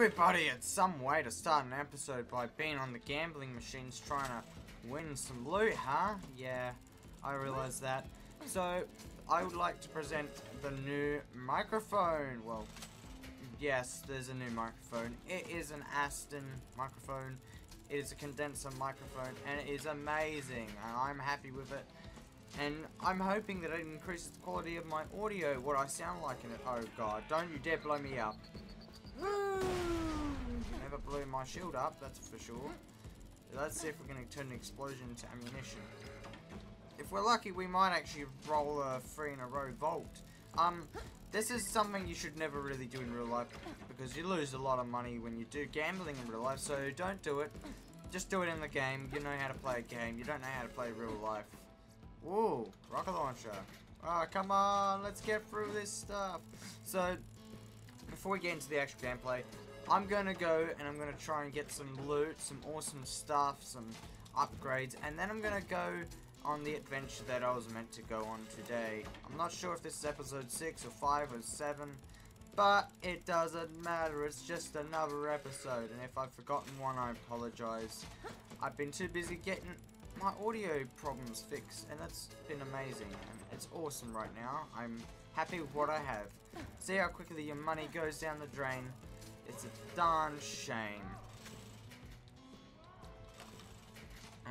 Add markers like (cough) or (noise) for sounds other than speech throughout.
everybody, it's some way to start an episode by being on the gambling machines trying to win some loot, huh? Yeah, I realize that. So, I would like to present the new microphone. Well, yes, there's a new microphone. It is an Aston microphone. It is a condenser microphone, and it is amazing, and I'm happy with it. And I'm hoping that it increases the quality of my audio, what I sound like in it. Oh god, don't you dare blow me up. Never blew my shield up, that's for sure. Let's see if we can turn an explosion into ammunition. If we're lucky, we might actually roll a three in a row vault. Um, this is something you should never really do in real life because you lose a lot of money when you do gambling in real life. So don't do it. Just do it in the game. You know how to play a game. You don't know how to play real life. Whoa, rocket launcher. Oh, come on, let's get through this stuff. So, before we get into the actual gameplay, I'm gonna go and I'm gonna try and get some loot, some awesome stuff, some upgrades, and then I'm gonna go on the adventure that I was meant to go on today. I'm not sure if this is episode 6 or 5 or 7, but it doesn't matter, it's just another episode, and if I've forgotten one, I apologize. I've been too busy getting my audio problems fixed, and that's been amazing. And it's awesome right now. I'm happy with what I have. See how quickly your money goes down the drain. It's a darn shame.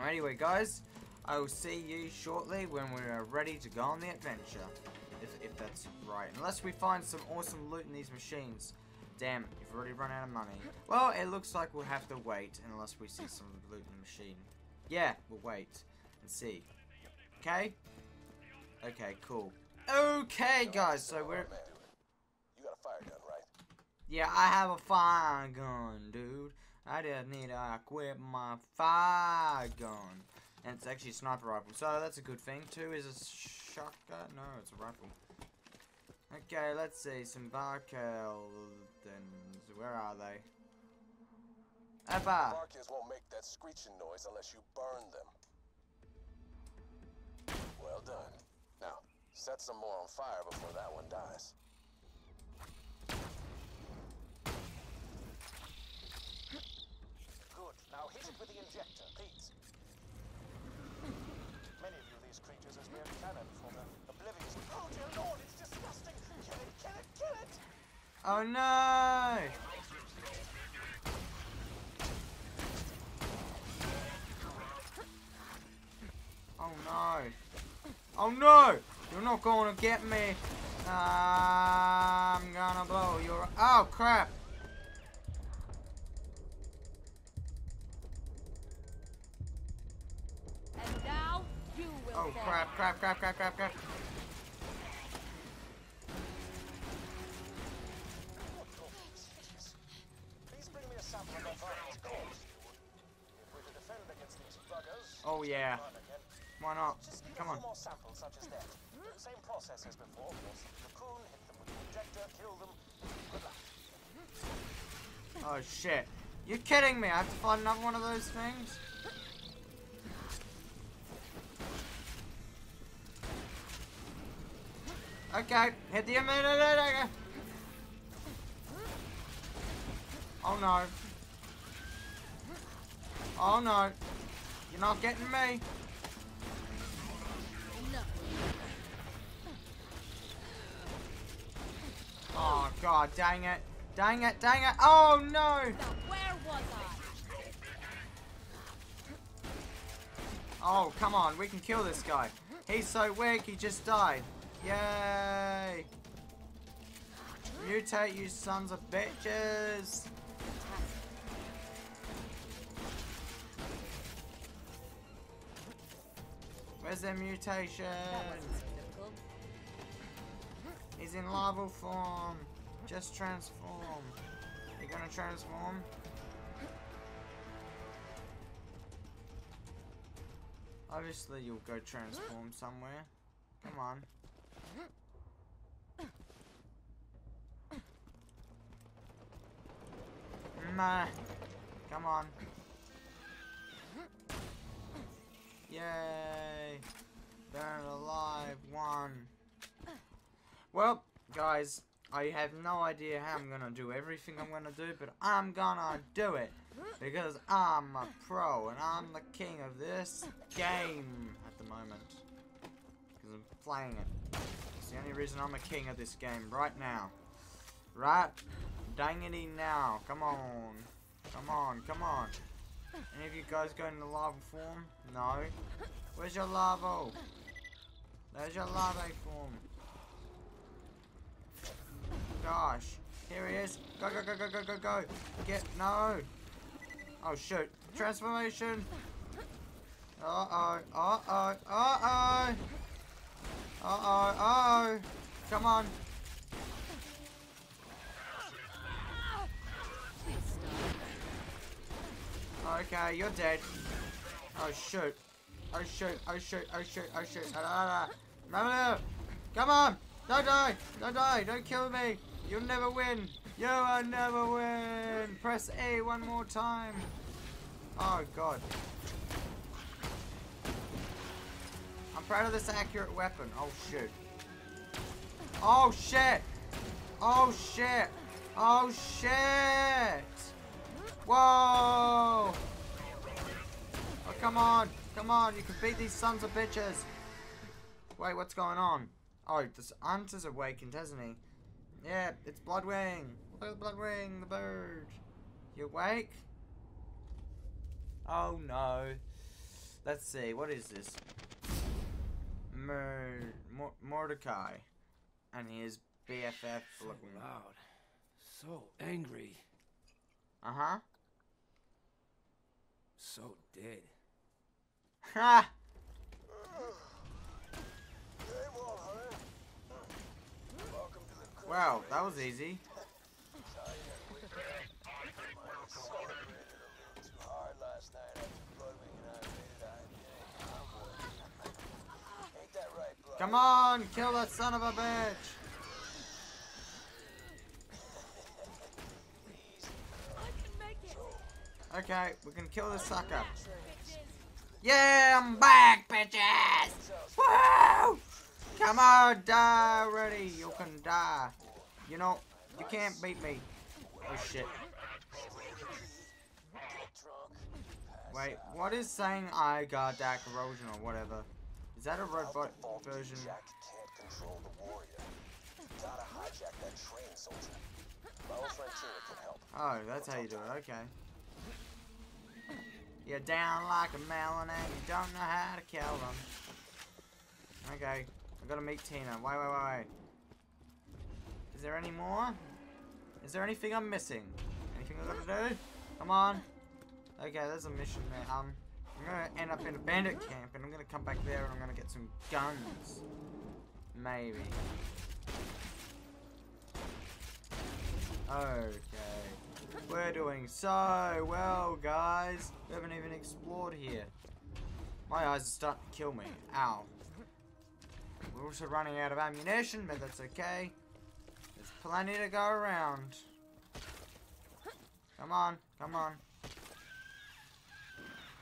Anyway, guys, I will see you shortly when we are ready to go on the adventure. If, if that's right. Unless we find some awesome loot in these machines. Damn, you've already run out of money. Well, it looks like we'll have to wait unless we see some loot in the machine. Yeah, we'll wait and see. Okay? Okay, cool. Okay, guys, so we're... Oh, you got a fire gun, right? Yeah, I have a fire gun, dude. I just need to equip my fire gun. And it's actually a sniper rifle, so that's a good thing. Two is a shotgun. No, it's a rifle. Okay, let's see. Some Barkeldens. Where are they? Epa! Varkids won't make that screeching noise unless you burn them. Well done. Now, set some more on fire before that one dies. Good. Now hit it with the injector, please. Many view these creatures as mere cannon for the oblivious. Oh dear lord, it's disgusting! Kill it, kill it, kill it! Oh no! Oh no! Oh no! You're not gonna get me! I'm gonna blow your- Oh crap! And now you will Oh crap, crap, crap, crap, crap, crap. Please bring me a sample of that. If we're defend against these buggers, Oh yeah. Run again. Why not? Just need Come a on. few more samples such as that. Hmm? Same process as before. Force the cocoon, hit them with the injector, kill them. Good luck. Oh shit. You're kidding me. I have to find another one of those things? Okay, hit the immunity. Oh no. Oh no. You're not getting me. Oh god, dang it. Dang it, dang it. Oh no. Now where was I? Oh, come on, we can kill this guy. He's so weak, he just died. Yay! Mutate, you sons of bitches! Where's their mutation? He's in lava form. Just transform. You gonna transform? Obviously you'll go transform somewhere. Come on. Nah. Come on. Yay. Burn alive. One. Well, guys, I have no idea how I'm gonna do everything I'm gonna do, but I'm gonna do it. Because I'm a pro and I'm the king of this game at the moment. Because I'm playing it. It's the only reason I'm a king of this game right now. Right? Dangity now. Come on. Come on, come on. Any of you guys going to lava form? No. Where's your lava? There's your lava form. Gosh. Here he is. Go, go, go, go, go, go, go. Get, no. Oh, shoot. Transformation. Uh-oh. Uh-oh. Uh-oh. Uh-oh. Uh-oh. Come on. Okay, you're dead. Oh shoot. Oh shoot. Oh shoot. Oh shoot. Oh shoot. No, no. Come on. Don't die. Don't die. Don't kill me. You'll never win. You will never win. Press A one more time. Oh god. I'm proud of this accurate weapon. Oh shoot. Oh shit. Oh shit. Oh shit. Whoa! Oh, come on. Come on. You can beat these sons of bitches. Wait, what's going on? Oh, this is awakened, hasn't he? Yeah, it's Bloodwing. Look at Bloodwing, the bird. You awake? Oh, no. Let's see. What is this? Mur Mor Mordecai. And his BFF So looking. loud. So angry. Uh-huh. So dead. Ha! Hey, Vault Hunter. Welcome to the crew. Wow, that was easy. Celebrated a little too hard last night after Bloodwing and I made it IPA convoy. Ain't that was easy. Come on, kill that son of a bitch. Okay, we can kill this sucker. Yeah, I'm back, bitches! Woo! Come on, die already. You can die. You know, you can't beat me. Oh shit. Wait, what is saying I got dark erosion or whatever? Is that a robot version? That. Oh, that's how you do it. Okay. You're down like a melon and you don't know how to kill them. Okay, I gotta meet Tina. Wait, wait, wait. Is there any more? Is there anything I'm missing? Anything I gotta do? Come on. Okay, there's a mission there. Um, I'm gonna end up in a bandit camp and I'm gonna come back there and I'm gonna get some guns. Maybe. Okay. We're doing so well, guys. We haven't even explored here. My eyes are starting to kill me. Ow. We're also running out of ammunition, but that's okay. There's plenty to go around. Come on, come on.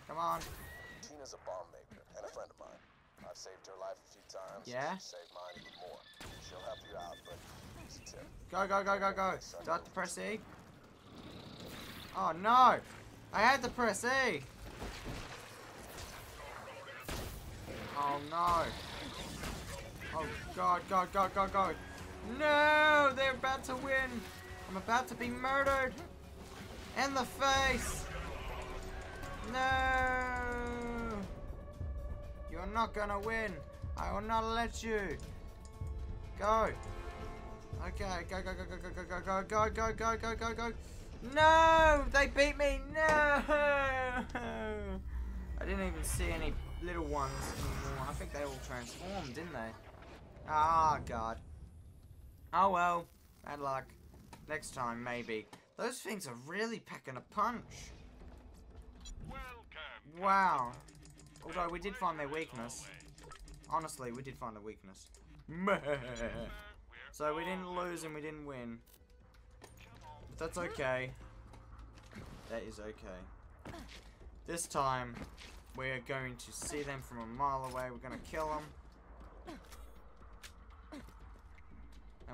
Come on. Tina's a bomb maker and a friend of mine. I've saved her life a few times. Yeah? Saved mine even more. She'll help you out, but it's a tip. Go, go, go, go, go. Do I have to press E? Oh, no. I had to press E. Oh, no. Oh, God, God, God, God, God. No, they're about to win. I'm about to be murdered. In the face. No. You're not gonna win. I will not let you. Go. Okay, go, go, go, go, go, go, go, go, go, go, go, go, go. No! They beat me! No! I didn't even see any little ones anymore. I think they all transformed, didn't they? Ah, God. Oh well. Bad luck. Next time, maybe. Those things are really packing a punch. Wow. Although we did find their weakness. Honestly, we did find a weakness. (laughs) so we didn't lose and we didn't win. But that's okay. That is okay. This time, we're going to see them from a mile away. We're going to kill them.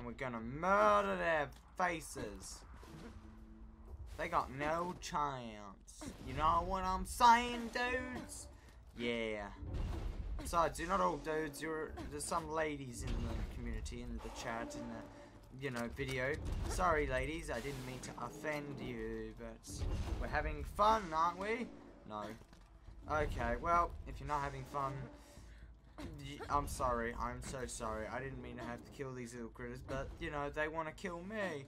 And we're gonna murder their faces. They got no chance. You know what I'm saying, dudes? Yeah. Besides, you're not all dudes. You're there's some ladies in the community in the chat in the you know video. Sorry, ladies, I didn't mean to offend you, but we're having fun, aren't we? No. Okay, well, if you're not having fun, I'm sorry. I'm so sorry. I didn't mean to have to kill these little critters, but you know they want to kill me.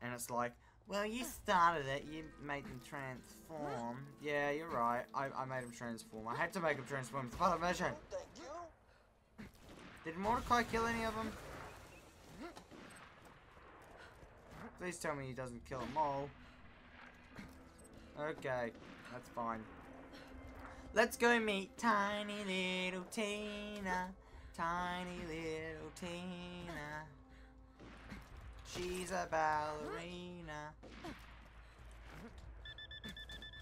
And it's like, well, you started it. You made them transform. Yeah, you're right. I, I made them transform. I had to make them transform. It's part of the mission. Did Mordecai kill any of them? Please tell me he doesn't kill them all. Okay, that's fine. Let's go meet tiny little Tina. Tiny little Tina. She's a ballerina.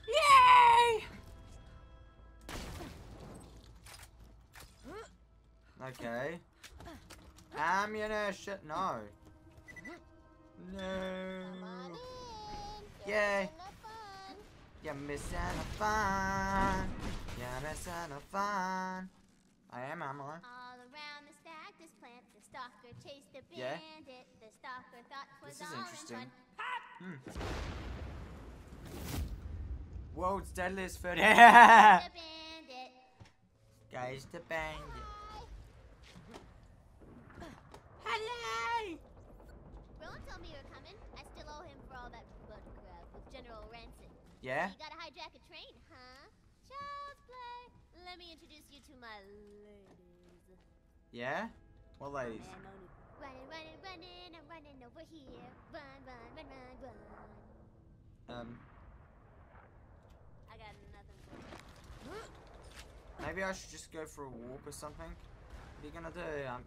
Yay! Okay. Ammunition. No. No. Come on in. You're Yay. You're missing the fun. You're missing the fun. I am, am I? All around the stack, this plant, the stalker chased the Yeah. The stalker thought 'twas This is all interesting. in Hmm. fun. World's deadliest food. The (laughs) bandit. Guys, the bandit. Hello. Roland told me you were coming. I still owe him for all that blood crap with General Rancid. Yeah? You gotta hijack a train, huh? Child's play. Let me introduce you to my ladies. Yeah? What ladies? Running, running, running, I'm running over here. Run, run, run, run, run. Um, I got nothing for you. maybe I should just go for a walk or something. What are you gonna do? Um,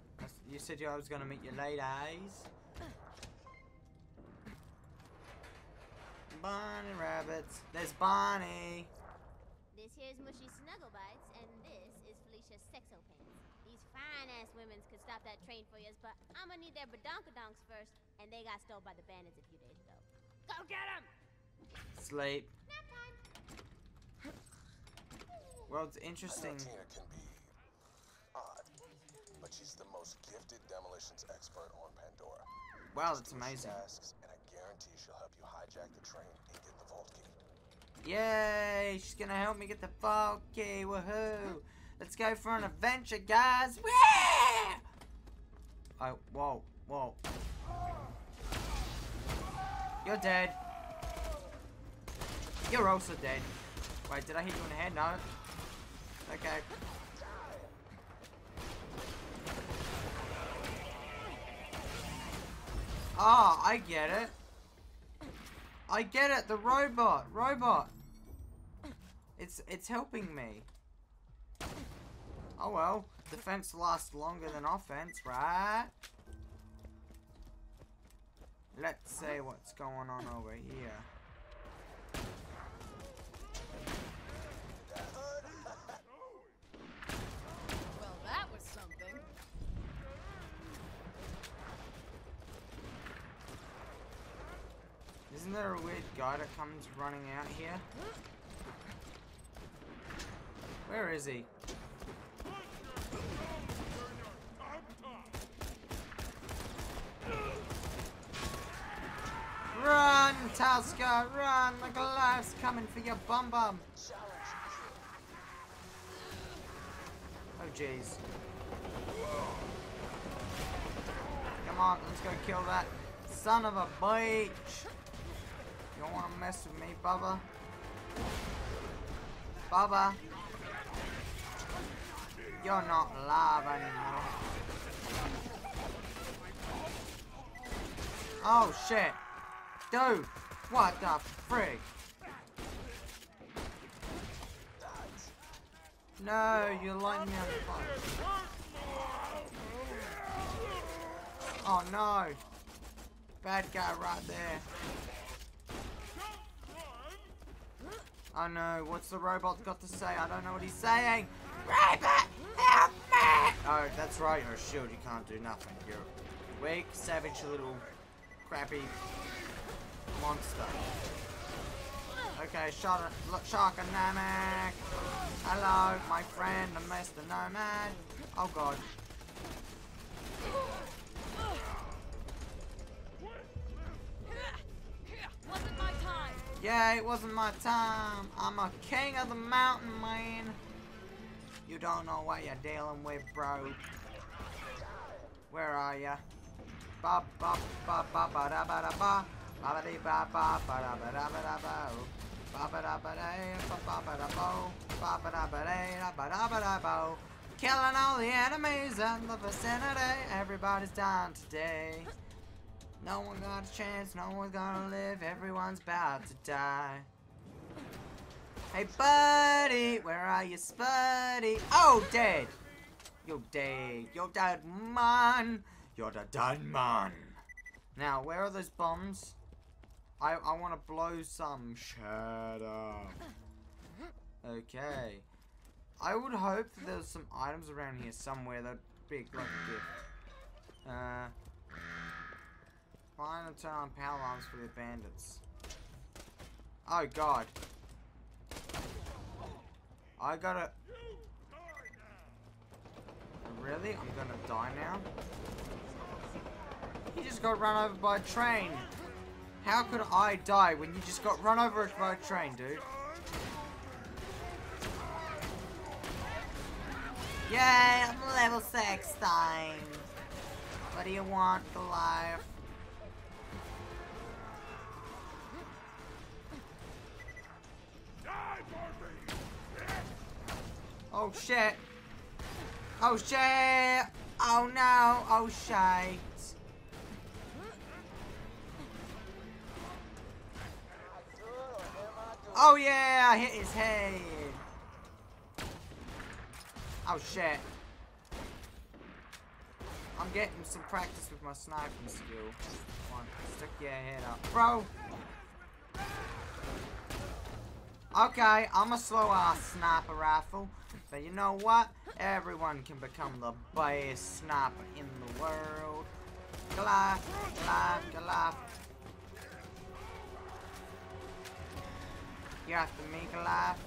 you said you I was gonna meet your ladies. Bonnie rabbits. There's Bonnie. This here's Mushy Snuggle Bites, and this is Felicia Sexo Pants. These fine ass women's could stop that train for you, but I'm gonna need their badonkadonks first, and they got stole by the bandits a few days ago. Go get them! Sleep. Nap time! Well, it's interesting. Tina can be odd, but she's the most gifted demolitions expert on Pandora. Wow, Just that's do she amazing. asks, and I guarantee she'll help you hijack the train and get the vault key. Yay! She's gonna help me get the vault key. Woohoo! Let's go for an adventure, guys. Woo! Oh, whoa, whoa. You're dead. You're also dead. Wait, did I hit you in the head? No. Okay. Ah, I get it. I get it. The robot, robot. It's it's helping me. Oh well, defense lasts longer than offense, right? Let's see what's going on over here. Well, that was something. Isn't there a weird guy that comes running out here? Where is he? Run, Tusker, run! The Goliath's coming for your bum bum. Oh jeez. Come on, let's go kill that son of a bitch. You don't want to mess with me, Bubba. Bubba. You're not alive anymore. Oh shit. Dude, what the frig? No, you're lighting me on fire. Oh no. Bad guy right there. Oh no, what's the robot got to say? I don't know what he's saying. Robot, help me! Oh, that's right, you're a shield, you can't do nothing. You're weak, savage little crappy monster. Okay, shot look Sharkanamic. Hello, my friend, the Mr. Nomad. Oh god. Yeah, it wasn't my time. I'm a king of the mountain, man. You don't know what you're dealing with, bro. Where are ya? Ba ba ba ba ba da ba da ba. Ba ba dee ba ba ba da ba da ba da ba. Ba ba da ba da ba ba ba da bo. Ba ba da ba da ba da ba da bo. Killing all the enemies in the vicinity. Everybody's dying today. No one got a chance, no one's gonna live, everyone's about to die. Hey buddy, where are you, Spuddy? Oh, dead! You're dead. You're dead, man. You're the dead man. Now, where are those bombs? I I want to blow some. Shut up. Okay. I would hope that there's some items around here somewhere that'd be a gift. Uh. Find and turn on power alarms for the bandits. Oh god. I gotta... Really? I'm gonna die now? He just got run over by a train. How could I die when you just got run over by a train, dude? Yay, I'm level 6 time! What do you want for Oh shit. Oh shit. Oh no. Oh shit. Oh yeah, I hit his head. Oh shit. I'm getting some practice with my sniping skill. Come on, stick your head up. Bro! Okay, I'm a slow ass sniper rifle. But you know what? Everyone can become the best sniper in the world. Goliath, Goliath, Goliath. You after me, Goliath?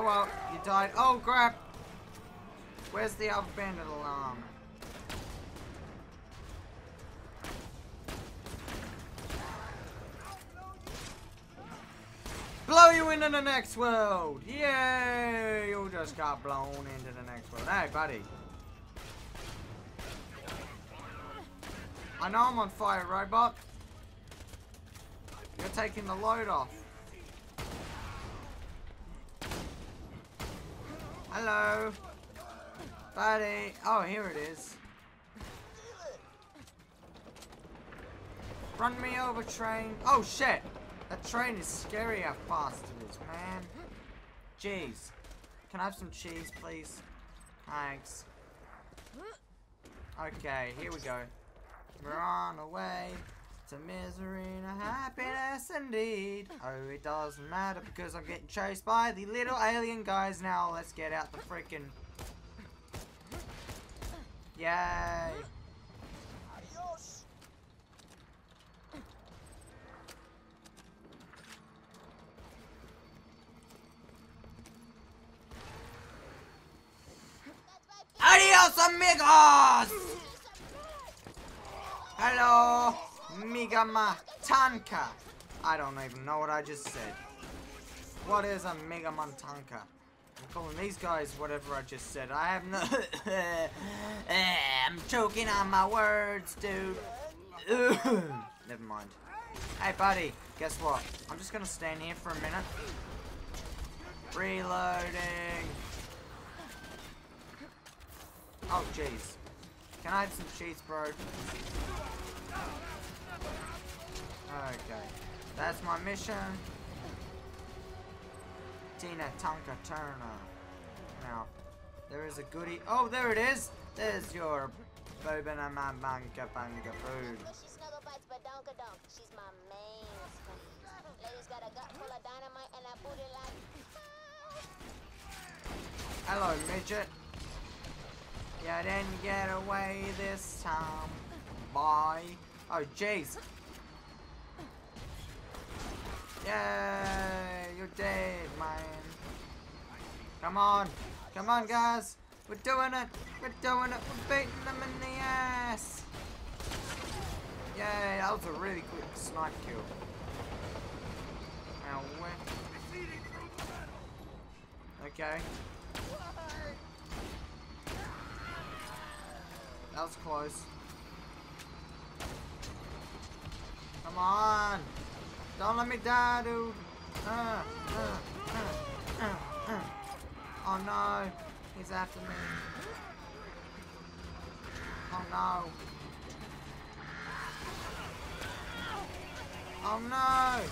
Oh well, you died. Oh crap! Where's the other bandit alarm? Blow you into the next world! Yay! You just got blown into the next world. Hey, buddy. I know I'm on fire, robot. You're taking the load off. Hello. Buddy. Oh, here it is. Run me over, train. Oh, shit. That train is scary how fast it is, man. Jeez. Can I have some cheese, please? Thanks. Okay, here we go. We're on our way to misery and happiness indeed. Oh, it doesn't matter because I'm getting chased by the little alien guys now. Let's get out the freaking. Yay. Adios. Adios, amigos! Hello, Miga Matanka. I don't even know what I just said. What is a Mega Mantanka? I'm calling these guys whatever I just said. I have no... (laughs) I'm choking on my words, dude. (coughs) Never mind. Hey, buddy, guess what? I'm just gonna stand here for a minute. Reloading. Oh, jeez. Can I have some cheese, bro? Okay. That's my mission. Tina Tonka Turner. Now, There is a goodie. Oh, there it is. There's your Bobana Banga Banga food. Mushy Snuggle Bites Badonkadonk. She's my main squeeze. Lady's got a gut full of dynamite and a booty like. Hello, midget. You didn't get away this time. Bye. Oh, jeez. Yay, you're dead, man. Come on. Come on, guys. We're doing it. We're doing it. We're beating them in the ass. Yay, that was a really quick snipe kill. Now, where? Okay. That was close. Come on! Don't let me die, dude! Uh, uh, uh, uh, uh. Oh no! He's after me. Oh no! Oh no!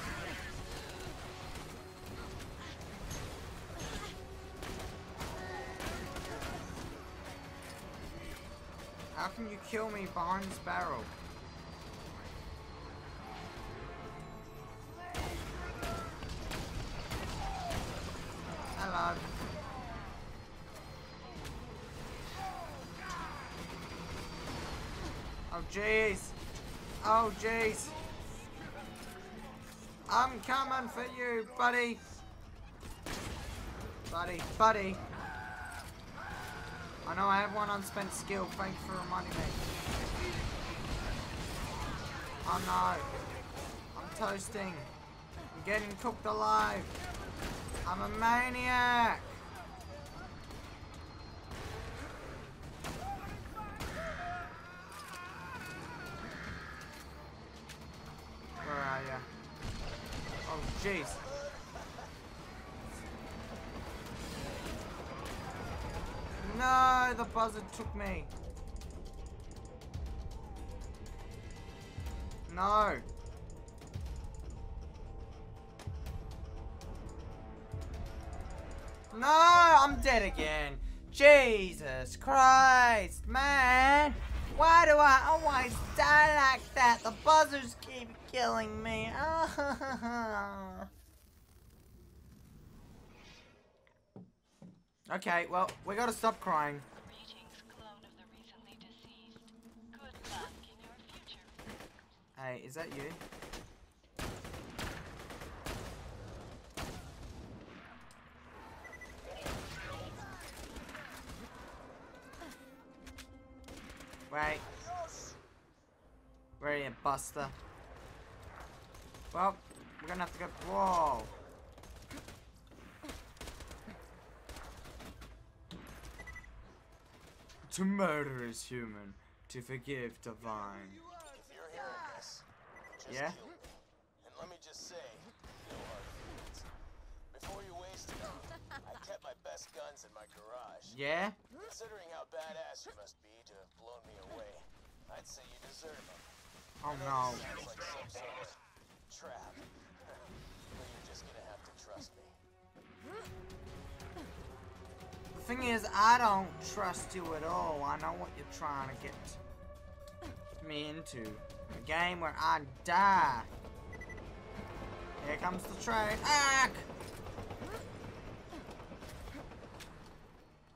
How can you kill me behind this barrel? Jeez. Oh jeez. I'm coming for you, buddy. Buddy, buddy. I know I have one unspent skill. Thank you for reminding me. Oh no. I'm toasting. I'm getting cooked alive. I'm a maniac. Jeez. No, the buzzard took me. No. No, I'm dead again. Jesus Christ, man. Why do I always die like that? The buzzards keep killing me. (laughs) okay, well, we gotta stop crying. Greetings, clone of the recently deceased. Good luck in your future. Hey, is that you? Are you, Buster? Well, we're gonna have to go. Whoa. To murder is human, to forgive divine. If you're hearing this, just Yeah? And let me just say, no hard feelings. Before you waste it, I kept my best guns in my garage. Yeah? Considering how badass you must be to have blown me away, I'd say you deserve them. Oh no. sounds like some sort of trap, (laughs) but you're just gonna have to trust me. The thing is, I don't trust you at all. I know what you're trying to get me into. A game where I die. Here comes the train. Ack!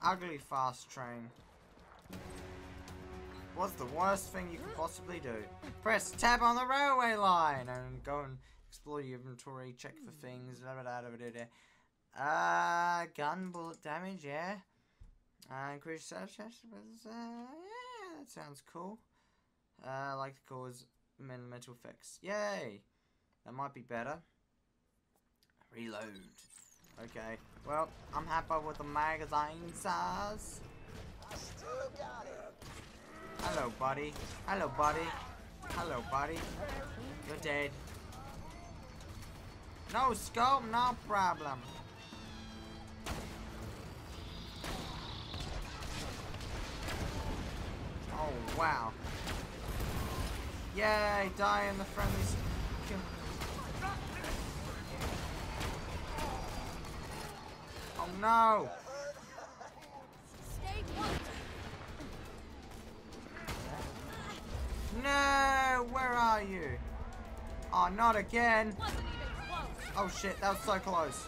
Ugly fast train. What's the worst thing you could possibly do? Press tab on the railway line and go and explore your inventory, check for things. Da, da, da, da, da. Uh, gun bullet damage, yeah. Uh, increase search uh, yeah, that sounds cool. Uh, I like to cause mental effects. Yay! That might be better. Reload. Okay. Well, I'm happy with the magazine size. I still got it. Hello, buddy. Hello, buddy. Hello, buddy. You're dead. No scope, no problem. Oh, wow. Yay, die in the friendly... No! No! Where are you? Oh, not again! Oh shit, that was so close.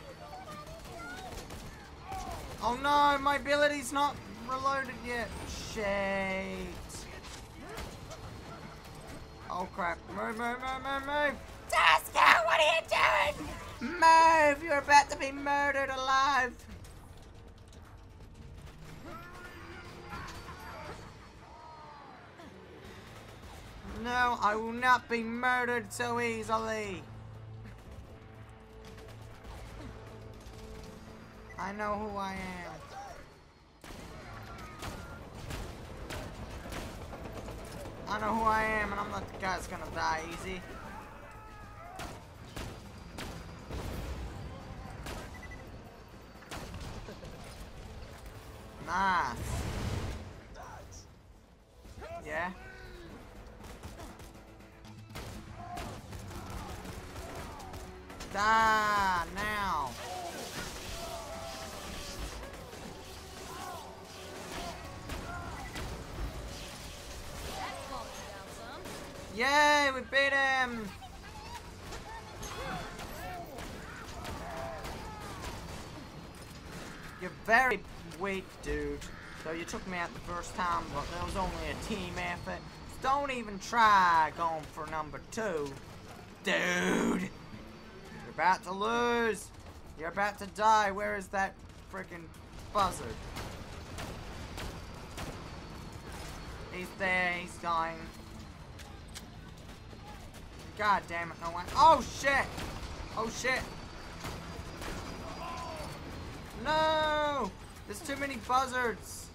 Oh no, my ability's not reloaded yet. Shit. Oh crap. Move, move, move, move, move! Tasco, what are you doing? Move! You're about to be murdered alive! No, I will not be murdered so easily. I know who I am. I know who I am, and I'm not the guy that's gonna die easy. Nice. Yeah. Die now. Yay, we beat him! You're very weak, dude. So you took me out the first time, but there was only a team effort. Don't even try going for number two. Dude! About to lose! You're about to die. Where is that freaking buzzard? He's there, he's dying. God damn it, no one. Oh shit! Oh shit! No! There's too many buzzards!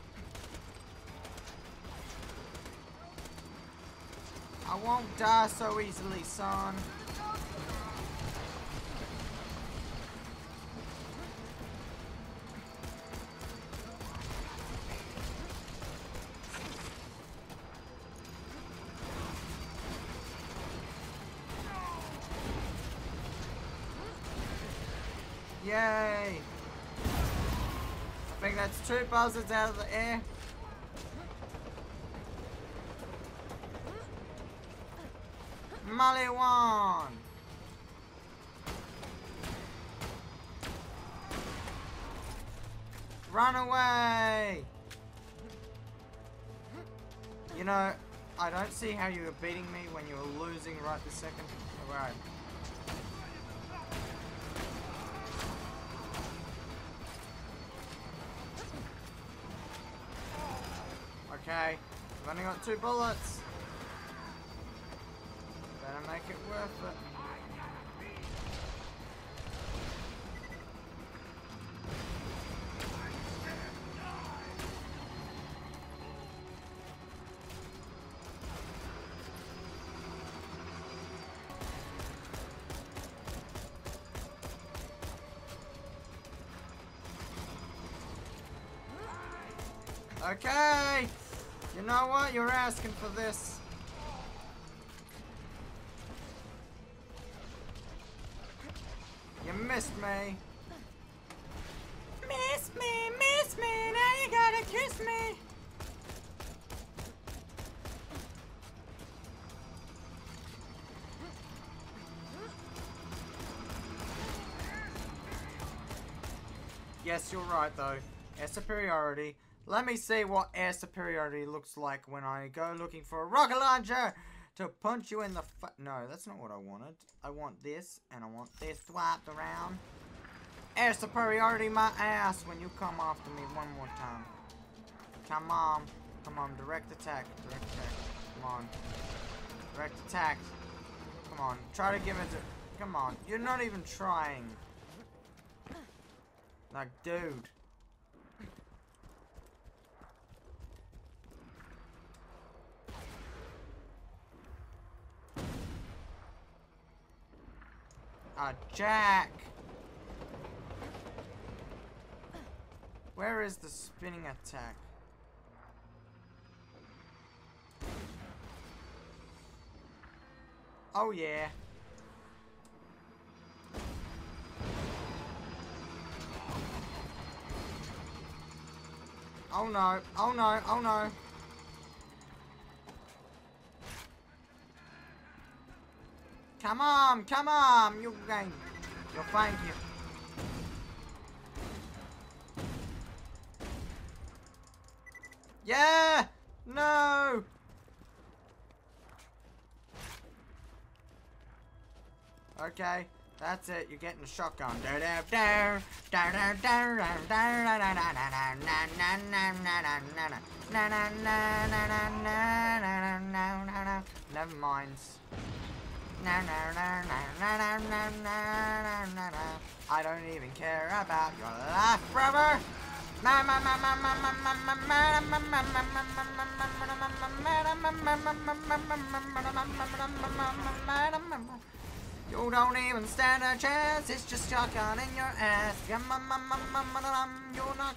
I won't die so easily, son. Yay! I think that's two buzzards out of the air. Molly Maliwan! Run away! You know, I don't see how you were beating me when you were losing right this second. Alright. Okay, I've only got two bullets. Better make it worth it. Okay! You know what? You're asking for this. You missed me. Miss me, miss me, now you gotta kiss me. Yes, you're right though. Air superiority. Let me see what air superiority looks like when I go looking for a rocket launcher to punch you in the No, that's not what I wanted. I want this, and I want this swiped around. Air superiority my ass when you come after me one more time. Come on. Come on, direct attack. Direct attack. Come on. Direct attack. Come on. Try to give it to... Come on. You're not even trying. Like, dude. Ah, Jack! Where is the spinning attack? Oh yeah. Oh no, oh no, oh no. Come on, come on. You gang. You thank you. Yeah! No! Okay, that's it. You're getting a shotgun. Never mind. I don't even care about your life, brother. You don't even stand a chance, it's just shotgun in your ass. You're not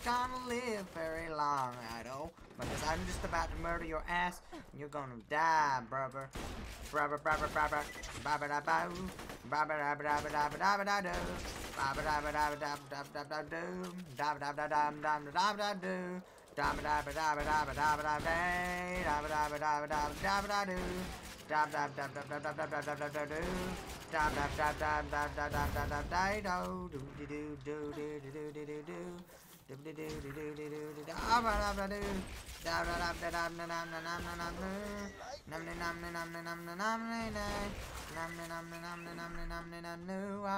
gonna live very long, I know. Because I'm just about to murder your ass, and you're gonna die, brother. Brother, brother, brother. Brother, da bow. Brother, da ba da ba da ba da ba da do. Brother, da ba da ba da ba da ba da ba do. Da ba da ba da da da da da do. Da ba da ba da ba da ba da ba da day. Da ba da ba da ba da ba da ba da do. Da ba da ba da ba da ba da ba da ba da do. Da ba da ba da ba da da da da da do. Do do do do do do do do do.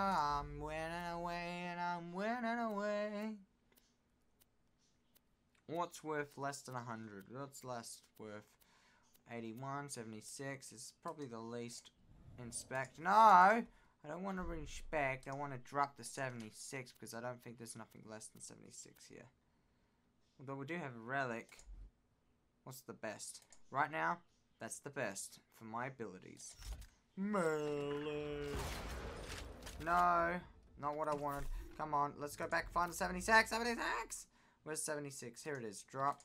I'm winning away and I'm winning away. What's worth less than 100? What's less worth 81, 76? It's probably the least inspect. No! I don't want to inspect. I want to drop the 76 because I don't think there's nothing less than 76 here. Although we do have a relic. What's the best? Right now, that's the best for my abilities. Melee. No, not what I wanted. Come on, let's go back and find the 76. 76! Where's 76? Here it is. Drop.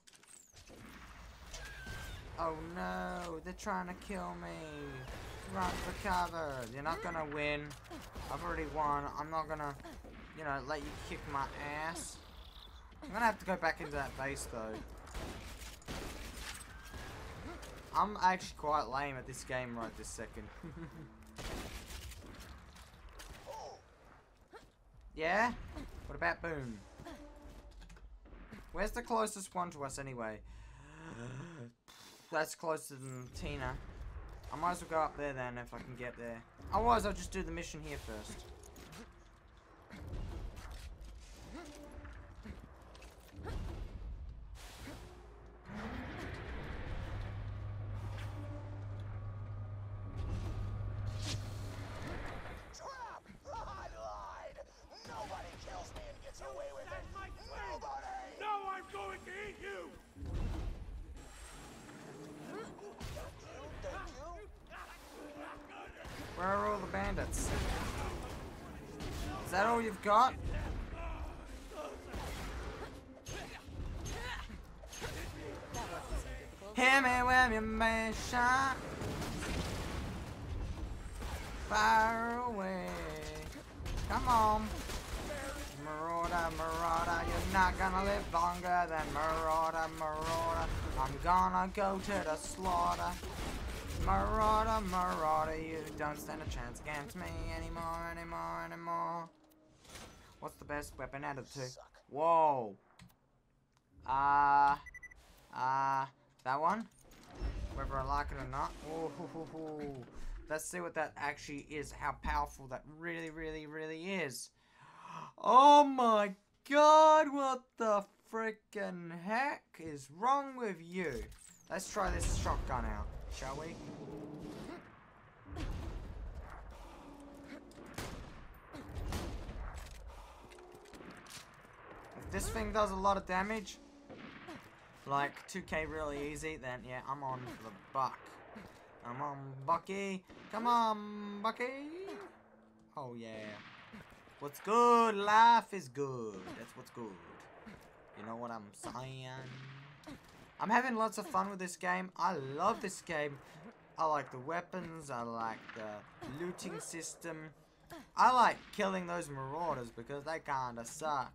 Oh no, they're trying to kill me. Run for cover. You're not gonna win. I've already won. I'm not gonna, you know, let you kick my ass. I'm gonna have to go back into that base though. I'm actually quite lame at this game right this second. yeah? What about Boom? Where's the closest one to us anyway? That's closer than Tina. I might as well go up there then if I can get there. Otherwise I'll just do the mission here first. Got? Hear me when you may shine. Far away. Come on. Marauder, Marauder You're not gonna live longer than Marauder, Marauder. I'm gonna go to the slaughter. Marauder, Marauder You don't stand a chance against me anymore, anymore, anymore What's the best weapon out of the two? Whoa Uh uh, that one? Whether I like it or not. Ooh. Let's see what that actually is. How powerful that really, really, really is. Oh my god, what the freaking heck is wrong with you? Let's try this shotgun out, shall we? This thing does a lot of damage, like 2k really easy, then yeah, I'm on the buck. I'm on Bucky. Come on, Bucky. Oh yeah. What's good? Life is good. That's what's good. You know what I'm saying? I'm having lots of fun with this game. I love this game. I like the weapons. I like the looting system. I like killing those marauders because they kinda suck.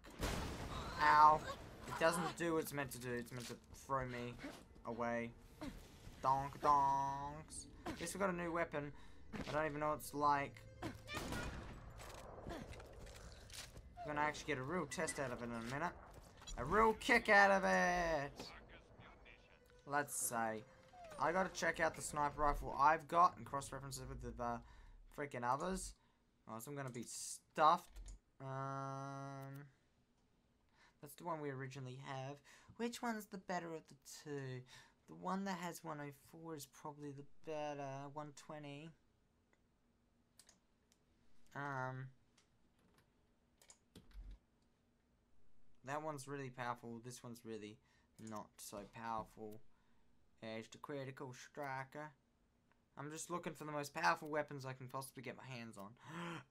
Ow. It doesn't do what it's meant to do. It's meant to throw me away. Donk donks. Guess we got a new weapon. I don't even know what it's like. I'm gonna actually get a real test out of it in a minute. A real kick out of it! Let's say. I gotta check out the sniper rifle I've got and cross-reference it with the uh, freaking others. Or else I'm gonna be stuffed. Um, that's the one we originally have. Which one's the better of the two? The one that has 104 is probably the better. 120. Um, that one's really powerful. This one's really not so powerful. Edge to critical striker. I'm just looking for the most powerful weapons I can possibly get my hands on.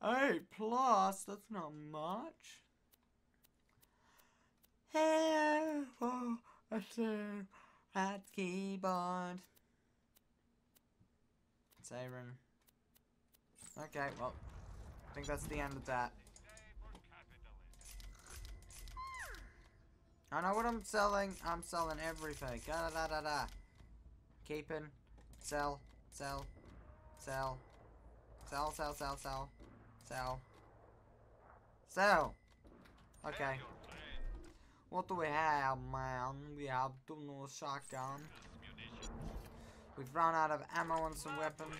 (gasps) 8 plus, that's not much. For a that's keyboard. Siren. Okay, well, I think that's the end of that. I know what I'm selling. I'm selling everything. Da da da da. Keeping. Sell. Sell. Sell. Sell, sell, sell, sell. Sell. Sell. Okay. What do we have, man? We have two no shotgun. We've run out of ammo and some weapons.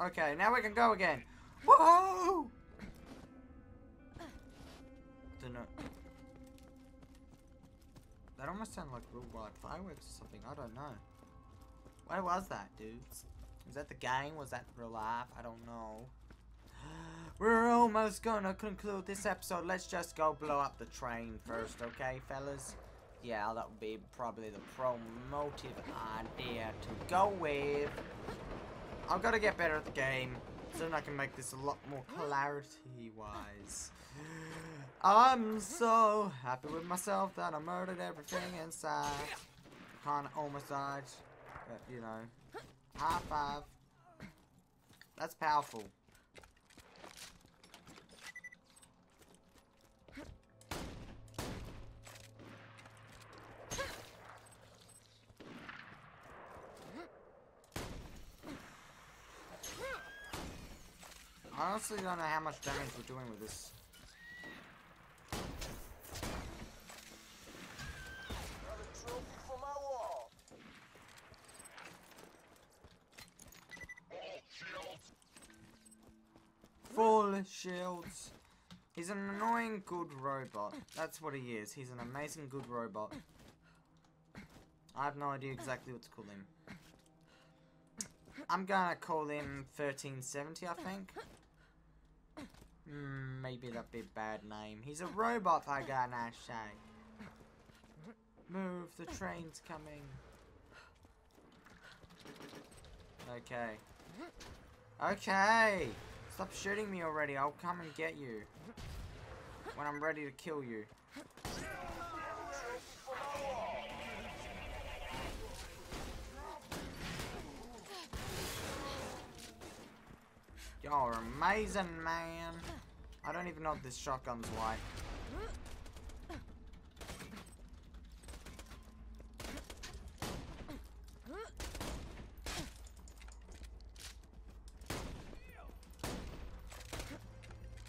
Okay, now we can go again. Whoa! Don't know. That almost sounded like life fireworks or something. I don't know. Where was that, dudes? Was that the game? Was that real life? I don't know. (gasps) We're almost gonna conclude this episode. Let's just go blow up the train first, okay, fellas? Yeah, that would be probably the promotive idea to go with. I've got to get better at the game, so then I can make this a lot more clarity-wise. I'm so happy with myself that I murdered everything inside. Kinda almost died, but you know. High five. That's powerful. I honestly don't know how much damage we're doing with this. Full shields. He's an annoying good robot. That's what he is. He's an amazing good robot. I have no idea exactly what to call him. I'm gonna call him 1370, I think. Hmm, maybe that'd be a bad name. He's a robot, I gotta say. Move, the train's coming. Okay. Okay! Stop shooting me already, I'll come and get you. When I'm ready to kill you. Trophy for my wall. You're amazing, man. I don't even know if this shotgun's white.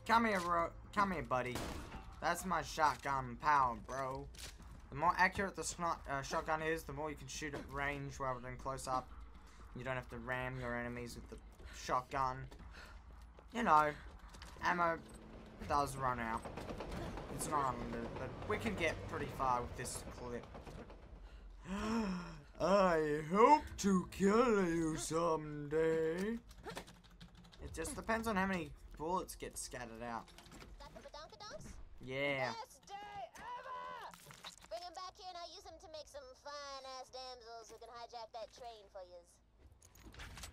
Come here, bro. Come here, buddy. That's my shotgun power, bro. The more accurate the uh, shotgun is, the more you can shoot at range rather than close up. You don't have to ram your enemies with the shotgun. You know, ammo does run out. It's not unlimited, but we can get pretty far with this clip. (gasps) I hope to kill you someday. It just depends on how many bullets get scattered out. Yeah. Best day ever! Bring him back here and I'll use him to make some fine-ass damsels who can hijack that train for yous.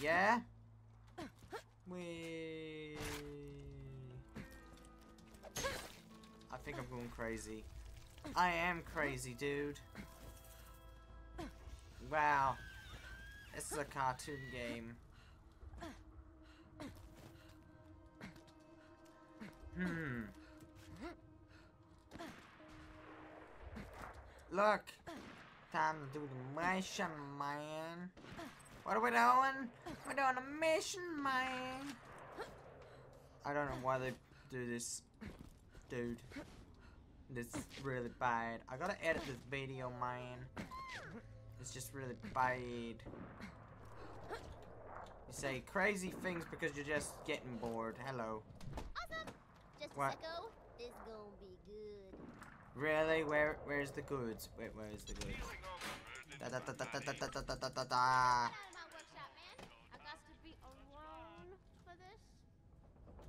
Yeah? We. I think I'm going crazy. I am crazy, dude. Wow. This is a cartoon game. Hmm. Look. Time to do the mission, man. What are we doing? We're doing a mission, man. I don't know why they do this, dude. This is really bad. I gotta edit this video, man. It's just really bad. You say crazy things because you're just getting bored. Hello. Awesome. Just a What? second. This gonna be good. Really? Where? Where's the goods? Wait, where is the goods? Da da da da da da da da da da da. Get out of my workshop, man. I got to be alone for this. Really? I'm a little teapot, bloody and cut. Here is my handle, here is my butt. Uh,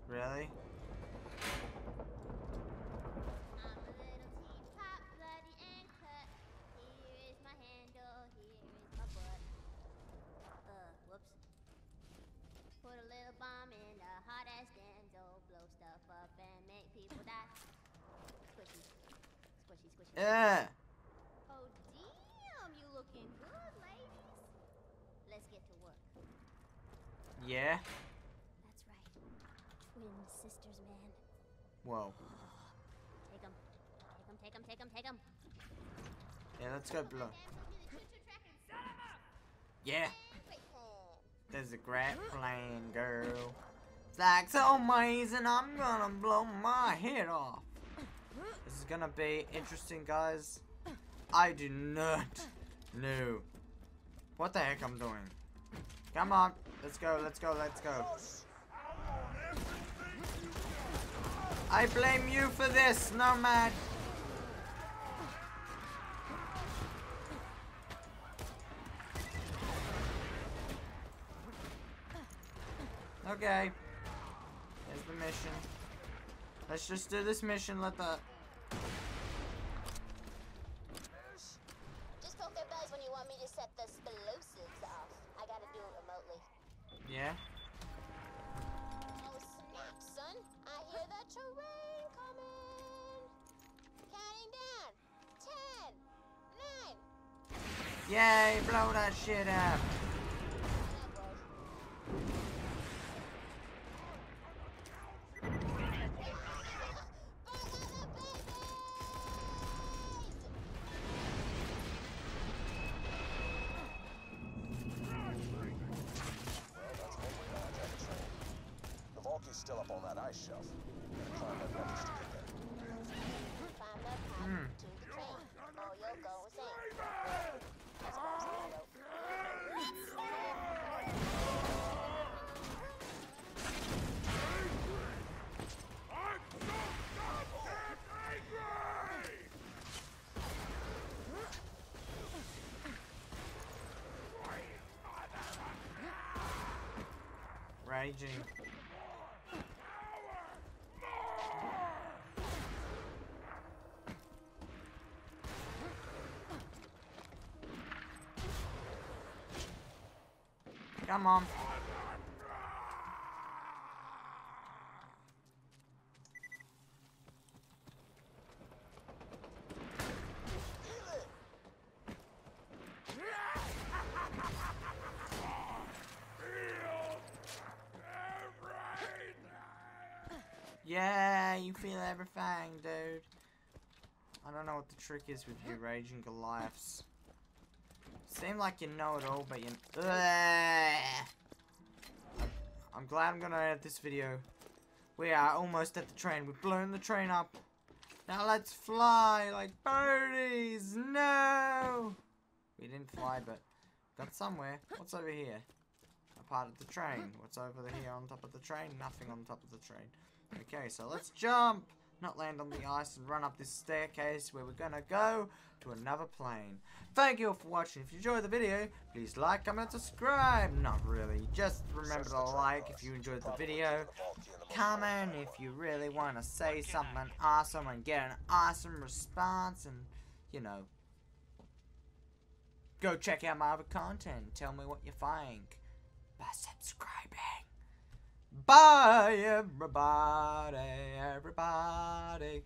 whoops. Put a little bomb in a hot ass dental, blow stuff up and make people die. Squishy. Squishy, squishy. Yeah. Oh, damn, you looking good, ladies. Let's get to work. Yeah. That's right. Twin sisters, man. Whoa. Take 'em. Take 'em, take 'em, take 'em, take 'em. Yeah, let's go blow. Yeah. Yeah. There's a great plane, girl. It's like so amazing, I'm gonna blow my head off. This is gonna be interesting, guys. I do not know what the heck I'm doing. Come on, let's go, let's go, let's go. Oh, I blame you for this, Nomad. Okay. There's the mission. Let's just do this mission. Let the. Just poke their bells when you want me to set the explosives off. I gotta do it remotely. Yeah. Yay! Blow that shit up. Raging. Come on. Yeah, you feel everything, dude. I don't know what the trick is with you raging Goliaths. Seem like you know it all, but you. I'm glad I'm gonna edit this video. We are almost at the train. We've blown the train up. Now let's fly like birdies. No! We didn't fly, but got somewhere. What's over here? A part of the train. What's over here on top of the train? Nothing on top of the train. Okay, so let's jump. Not land on the ice and run up this staircase where we're gonna go to another plane. Thank you all for watching. If you enjoyed the video, please like, comment, subscribe. Not really. Just remember to like if you enjoyed the video. Comment if you really want to say something awesome and get an awesome response and, you know, go check out my other content. Tell me what you think by subscribing. Bye, everybody, everybody.